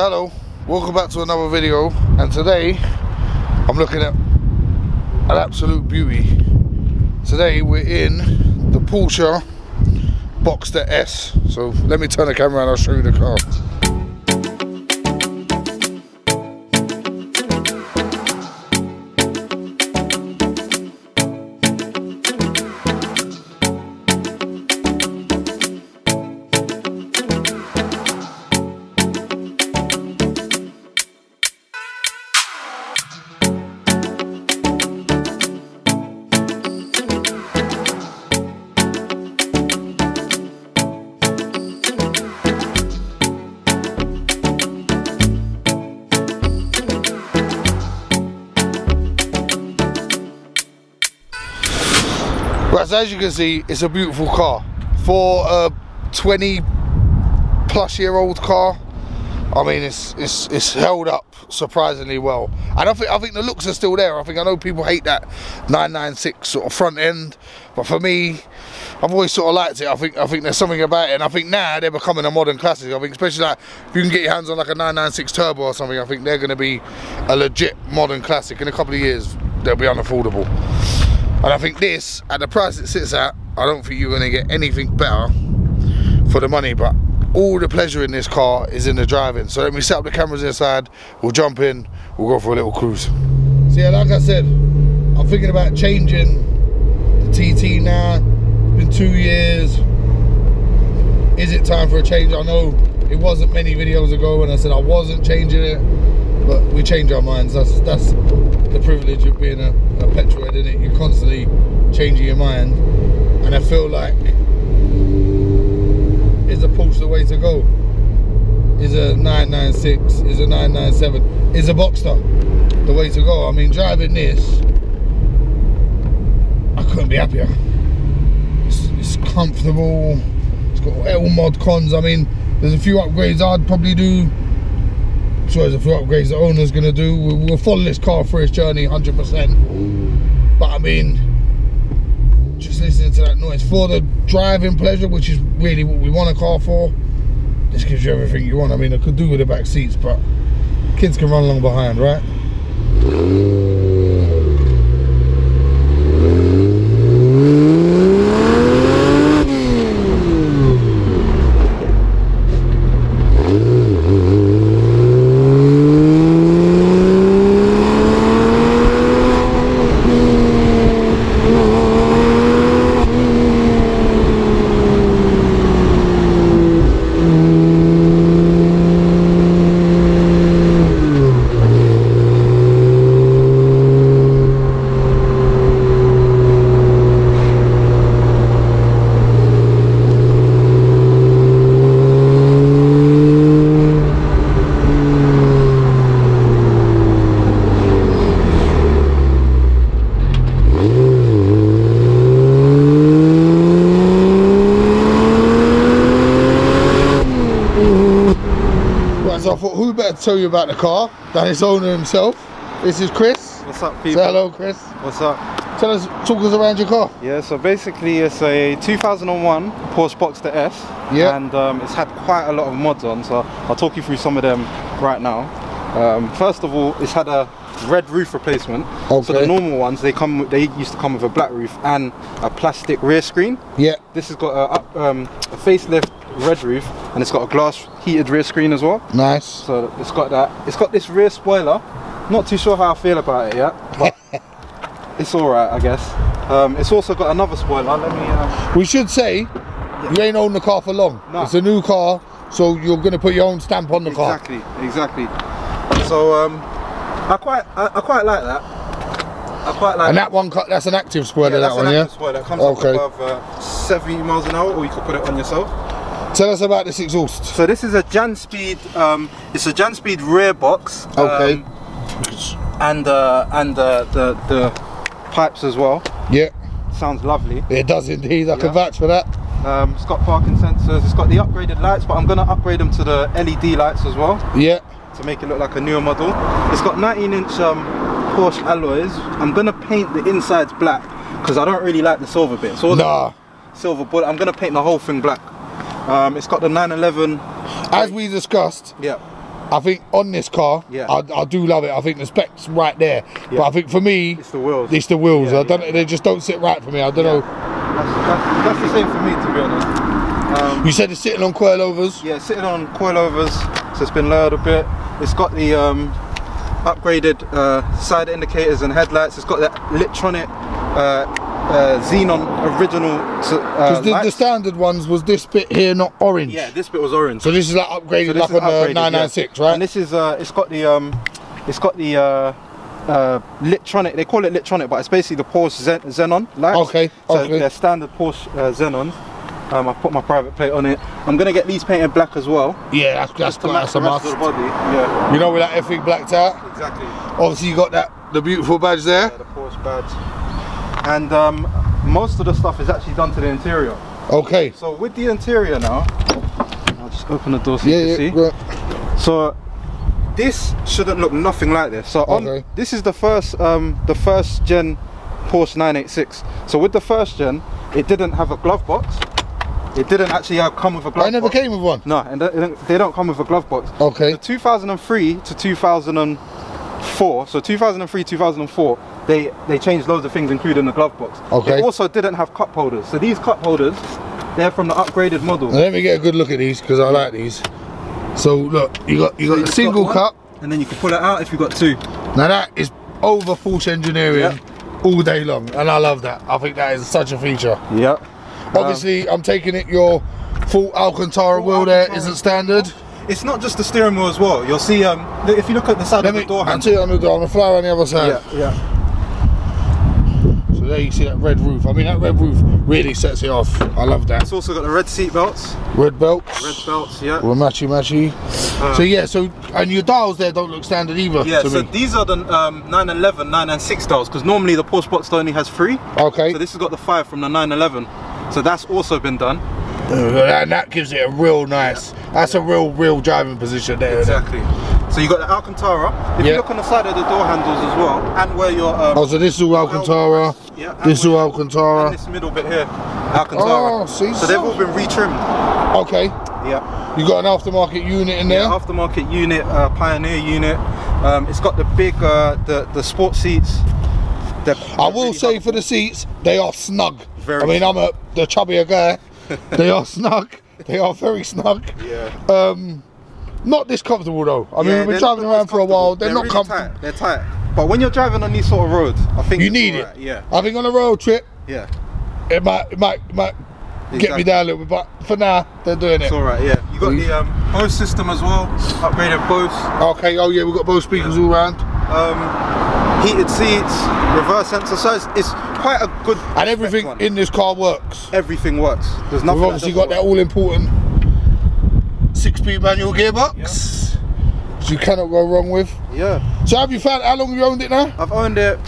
Hello, welcome back to another video and today I'm looking at an absolute beauty. Today we're in the Porsche Boxster S. So let me turn the camera and I'll show you the car. Right, as you can see, it's a beautiful car. For a 20 plus year old car, I mean, it's it's it's held up surprisingly well. And I think I think the looks are still there. I think I know people hate that 996 sort of front end, but for me, I've always sort of liked it. I think I think there's something about it, and I think now they're becoming a modern classic. I think especially like if you can get your hands on like a 996 turbo or something, I think they're going to be a legit modern classic in a couple of years. They'll be unaffordable. And I think this, at the price it sits at, I don't think you're going to get anything better for the money. But all the pleasure in this car is in the driving. So let me set up the cameras inside, we'll jump in, we'll go for a little cruise. So yeah, like I said, I'm thinking about changing the TT now. Been two years. Is it time for a change? I know it wasn't many videos ago when I said I wasn't changing it, but we change our minds. That's that's the privilege of being a, a petrol head, isn't it? You're constantly changing your mind, and I feel like is a Porsche the way to go? Is a 996? Is a 997? Is a Boxster the way to go? I mean, driving this, I couldn't be happier. It's, it's comfortable. It's got all mod cons. I mean, there's a few upgrades I'd probably do. So there's a few upgrades the owner's gonna do. We'll, we'll follow this car for its journey 100%. But I mean, just listening to that noise for the driving pleasure, which is really what we want a car for. This gives you everything you want. I mean, I could do with the back seats, but kids can run along behind? Right, so I thought, who better to tell you about the car than its owner himself? This is Chris. What's up, Say hello, Chris. What's up? Tell us, talk us around your car. Yeah, so basically it's a 2001 Porsche Boxster S. Yeah. And um, it's had quite a lot of mods on, so I'll talk you through some of them right now. Um, first of all, it's had a red roof replacement. So the normal ones, they come, with- they used to come with a black roof and a plastic rear screen. Yeah. This has got a, um, a facelift red roof, and it's got a glass heated rear screen as well. Nice. So it's got that. It's got this rear spoiler. Not too sure how I feel about it yet, but it's alright, I guess. Um, it's also got another spoiler. Let me. Um, We should say you ain't owned the car for long. No. It's a new car, so you're gonna put your own stamp on the car. exactly, exactly. So um, I quite, I, I quite like that. I quite like. And that one, that's an active spoiler. yeah, that one, an yeah. spoiler. It comes Okay. up above uh, 70 miles an hour, or you could put it on yourself. Tell us about this exhaust. So this is a Janspeed. Um, it's a Janspeed rear box. Okay. um, and uh, and uh, the the pipes as well. Yeah, Sounds lovely. it does indeed. I can vouch for that. Um, it's got parking sensors. It's got the upgraded lights, but I'm gonna upgrade them to the LED lights as well Yeah. to make it look like a newer model. It's got 19-inch um, Porsche alloys. I'm gonna paint the insides black because I don't really like the silver bits. All the Nah. silver bullet. I'm gonna paint the whole thing black. Um, it's got the 911. As we discussed, Yeah. I think on this car, Yeah. I, I do love it. I think the specs right there. But I think for me, It's the wheels. it's the wheels. Yeah, I don't. yeah. They just don't sit right for me. I don't know. That's, that's, that's the same for me, to be honest. Um, You said it's sitting on coilovers. yeah, sitting on coilovers, so it's been lowered a bit. It's got the um, upgraded uh, side indicators and headlights. It's got that electronic uh, uh, Xenon original t- uh, Because the, the standard ones was this bit here, not orange. Yeah, this bit was orange. So this is like upgraded So is on the upgraded, 996, yeah. right? And this is uh, it's got the um, it's got the uh, uh, electronic. They call it electronic, but it's basically the Porsche Zen- Xenon lights. Okay, So okay. they're standard Porsche uh, Xenons. Um, I put my private plate on it. I'm gonna get these painted black as well. yeah, that's that's, just to that's the a must. of the body. Yeah, You know with that everything blacked out. exactly. Obviously you got that the beautiful badge there. Yeah, the Porsche badge. And um, most of the stuff is actually done to the interior. Okay. So with the interior now, I'll just open the door so Yeah, you yeah. can see. right. So this shouldn't look nothing like this. So on Okay. this is the first um the first gen Porsche 986. So with the first gen, it didn't have a glove box. It didn't actually come with a glove box. I never box. came with one. No, and they don't, they don't come with a glove box. Okay. The 2003 to 2004, so 2003 2004, they they changed loads of things, including the glove box. Okay. It also didn't have cup holders. So these cup holders, they're from the upgraded model. Now, let me get a good look at these because I like these. So look, you got you got a single got cup. and then you can pull it out if you've got two. Now that is over Porsche engineering Yeah. all day long, and I love that. I think that is such a feature. Yeah. Obviously, I'm taking it your full Alcantara wheel there Alcantara. isn't standard. It's not just the steering wheel as well. You'll see um if you look at the side Let of me. the door handle. I'm I'm gonna fly around the other side. Yeah, yeah. There you see that red roof. I mean, that red roof really sets it off. I love that. It's also got the red seat belts. Red belts. Red belts, yeah. Well, matchy matchy. so yeah, so and your dials there don't look standard either Yeah, so me. these are the um, 911, 996 dials because normally the Porsche Boxster only has three. Okay. So this has got the five from the 911. So that's also been done. Uh, and that gives it a real nice. That's a real, real driving position there. Exactly. So you got the Alcantara. If Yeah. you look on the side of the door handles as well, and where your um, Oh, so this is all Alcantara. Yeah, This is all and Alcantara. this middle bit here, Alcantara. Oh, see, so they've all been retrimmed. Okay. Yeah. You got an aftermarket unit in there. Yeah, aftermarket unit, uh, Pioneer unit. Um, it's got the big, uh, the the sport seats. They're- I will really say for the seats, they are snug. Very I mean, I'm a the chubbier guy. they are snug. They are very snug. Yeah. Um, not this comfortable though. I mean, Yeah, we've been they're driving around for a while. They're, not really comfortable. Tight. They're tight. But when you're driving on these sort of roads, I think You need alright, it. Yeah. I think on a road trip, Yeah. it might, it might, it might get me down a little bit. But for now, they're doing it. It's alright. Yeah. You got We- the um, Bose system as well. Upgraded Bose. Okay. Oh yeah, we've got both speakers all round, Um, heated seats, reverse sensor. So it's, it's quite a good. and everything in this car works. Everything works. There's nothing. We've obviously got that all important manual gearbox, which you cannot go wrong with. Yeah. So have you found? How long have you owned it now? I've owned it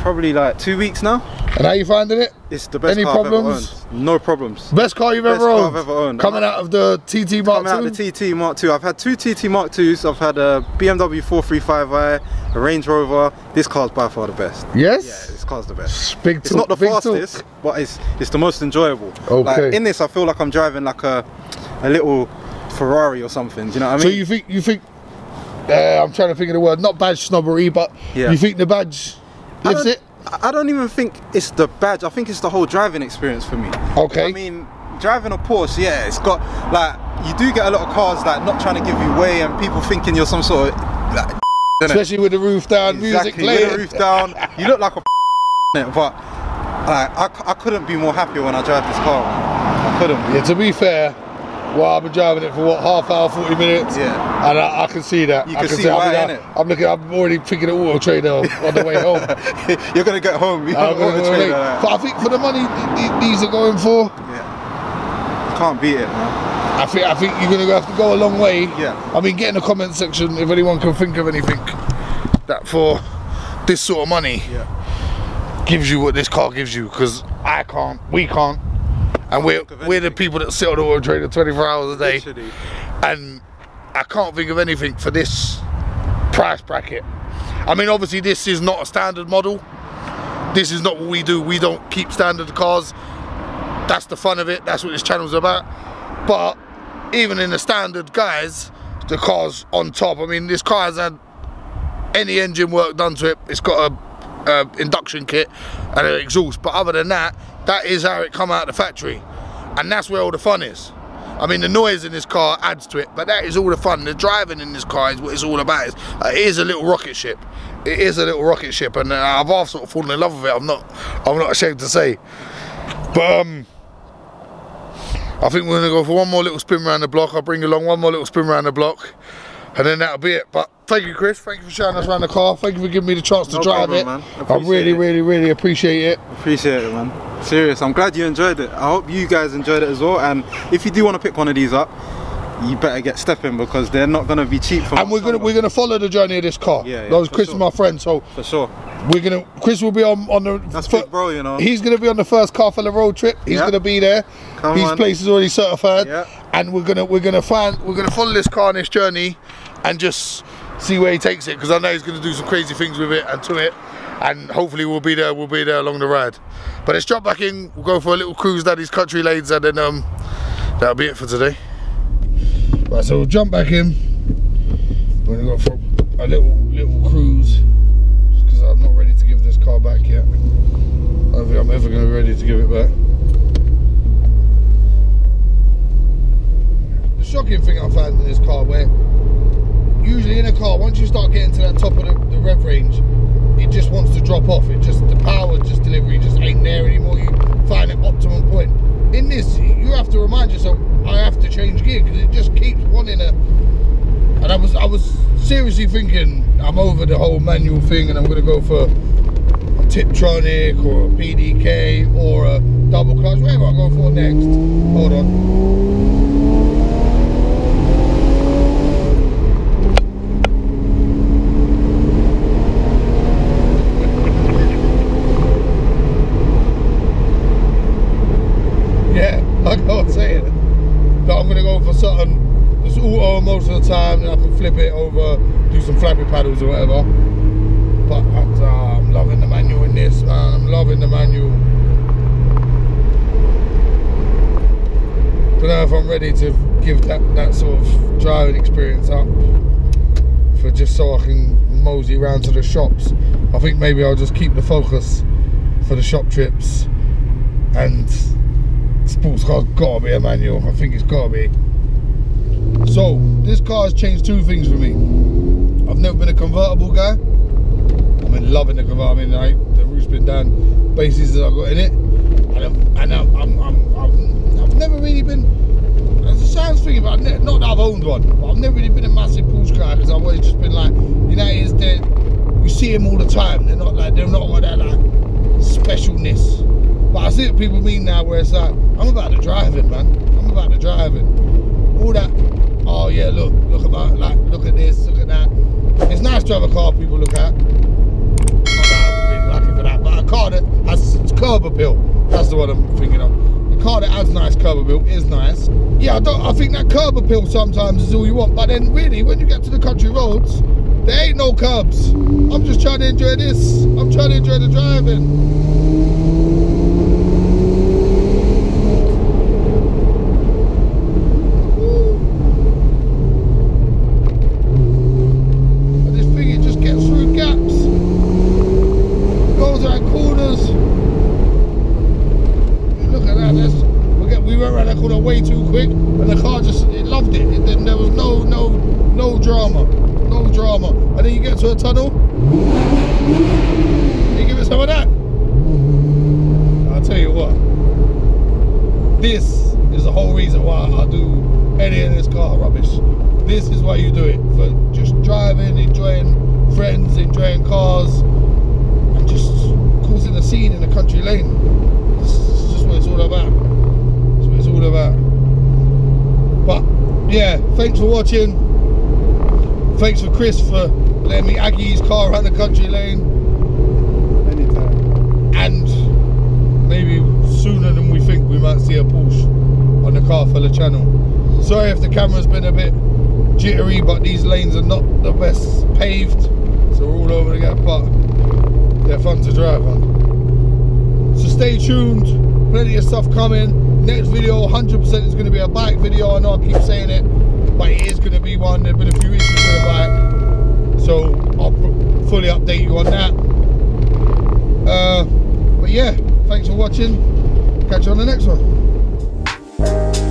probably like two weeks now. And how you finding it? It's the best Any car problems? I've ever owned. No problems. Best car you've Best ever owned. I've ever owned. Coming out of the TT Mark Coming out II? the TT Mark II. I've had two TT Mark IIs. I've had a BMW 435i, a Range Rover. This car's by far the best. yes. Yeah, this car's the best. Big It's talk, not the big talk. fastest, but it's it's the most enjoyable. Okay. Like, in this, I feel like I'm driving like a a little Ferrari or something. Do you know what I mean? So you think you think? Uh, I'm trying to think of the word. Not badge snobbery, but Yeah. you think the badge I lifts don't- it? I don't even think it's the badge. I think it's the whole driving experience for me. Okay. I mean, driving a Porsche, yeah, it's got like you do get a lot of cars like not trying to give you way and people thinking you're some sort of like? Especially with the roof down, music playing. with the roof down. You look like a but like, I, I couldn't be more happy when I drive this car. I couldn't. Yeah, to be fair, well, I've been driving it for what half hour, 40 minutes. Yeah. And I, I can see that. You I can see I why, mean, I- innit? I'm looking. I'm already thinking of auto trader on the way home. You're gonna get home. You're I'm gonna go trader, like, But I think for the money th- th- these are going for, yeah. You can't beat it, man. I think I think you're gonna have to go a long way. Yeah. I mean, get in the comment section if anyone can think of anything that for this sort of money Yeah. gives you what this car gives you because I can't, we can't, and we're we're the people that sit on auto trader 24 hours a day, Literally. and I can't think of anything for this price bracket. I mean, obviously this is not a standard model. This is not what we do. We don't keep standard cars. That's the fun of it. That's what this channel's about. But even in the standard guys, the car's on top. I mean, this car has had any engine work done to it. It's got a, a induction kit and an exhaust, but other than that, that is how it come out of the factory, and that's where all the fun is. I mean, the noise in this car adds to it, but that is all the fun. The driving in this car is what it's all about. It's, uh, it is a little rocket ship. It is a little rocket ship, and uh, I've half sort of fallen in love with it. I'm not, I'm not ashamed to say. But um, I think we're gonna go for one more little spin around the block. I'll bring you along one more little spin around the block, and then that'll be it. But thank you, Chris. Thank you for showing us around the car. Thank you for giving me the chance to No drive problem, it. man. I Appreciate really, it. really, really appreciate it. Appreciate it, man. Serious. I'm glad you enjoyed it. I hope you guys enjoyed it as well. And if you do want to pick one of these up, you better get stepping because they're not going to be cheap. For And we're gonna we're gonna follow the journey of this car. Yeah, yeah, Those Chris sure. is my friend, so for sure. we're gonna Chris will be on on the That's big bro, you know. He's gonna be on the first car for the road trip. He's Yeah. gonna be there. Come His on. place is already certified. Yeah. And we're gonna we're gonna find we're gonna follow this car on this journey and just see where he takes it because I know he's gonna do some crazy things with it and to it. And hopefully we'll be there, we'll be there along the ride. But let's drop back in, we'll go for a little cruise down these country lanes and then um that'll be it for today. Right, so we'll jump back in. We're gonna go for a little little cruise because I'm not ready to give this car back yet. I don't think I'm ever gonna be ready to give it back. The shocking thing I found in this car where usually in a car, once you start getting to that top of the, the rev range, it just wants to drop off. It just the power just delivery just ain't there anymore. You find an optimum point. In this, you have to remind yourself, I have to change gear because it just keeps wanting to. And I was I was seriously thinking I'm over the whole manual thing and I'm gonna go for a Tiptronic or a PDK or a double clutch, whatever I go for next. Hold on. Yeah, like I was saying, that I'm gonna go for something that's auto most of the time, and I can flip it over, do some flappy paddles or whatever. But uh, I'm loving the manual in this, man. I'm loving the manual. Don't know if I'm ready to give that that sort of driving experience up for just so I can mosey around to the shops. I think maybe I'll just keep the focus for the shop trips and sports car's gotta be a manual. I think it's gotta be. So this car has changed two things for me. I've never been a convertible guy. I've been loving the convertible. I mean, the roof's been down, bases that I got in it, and I'm, and I'm, I'm, I'm, I'm I've never really been. It sounds thinking, but I've not that I've owned one, but I've never really been a massive Porsche guy because I've always just been like, you know, is that you see them all the time. They're not like they're not all that like specialness. But I see what people mean now where it's like, I'm about the driving, man. I'm about the driving. All that, oh yeah, look, look about, like, look at this, look at that. It's nice to have a car people look at. Lucky for that, but a car that has curb appeal. That's the one I'm thinking of. A car that has nice curb appeal is nice. Yeah, I don't. I think that curb appeal sometimes is all you want, but then really, when you get to the country roads, there ain't no curbs. I'm just trying to enjoy this. I'm trying to enjoy the driving. And this thing, it just gets through gaps, goes around corners. Look at that, that's, we, get, we went around that corner way too quick, and the car just, it loved it. it then there was no, no, no drama, drama. And then you get to a tunnel, you give it some of that. I'll tell you what, this is the whole reason why I do any of this car rubbish. This is why you do it for just driving, enjoying friends, enjoying cars, and just causing a scene in a country lane. This is just what it's all about. That's what it's all about. But yeah, thanks for watching. Thanks for Chris for letting me Aggie his car around the country lane. Anytime. and maybe sooner than we think we might see a Porsche on the car for the channel. Sorry if the camera's been a bit jittery, but these lanes are not the best paved, so we're all over the gap, but they're fun to drive on. So stay tuned, plenty of stuff coming. Next video 100% is going to be a bike video, I know I keep saying it, but it is going to be one. There've been a few issues with the bike, so I'll fully update you on that. Uh, but yeah, thanks for watching. Catch you on the next one.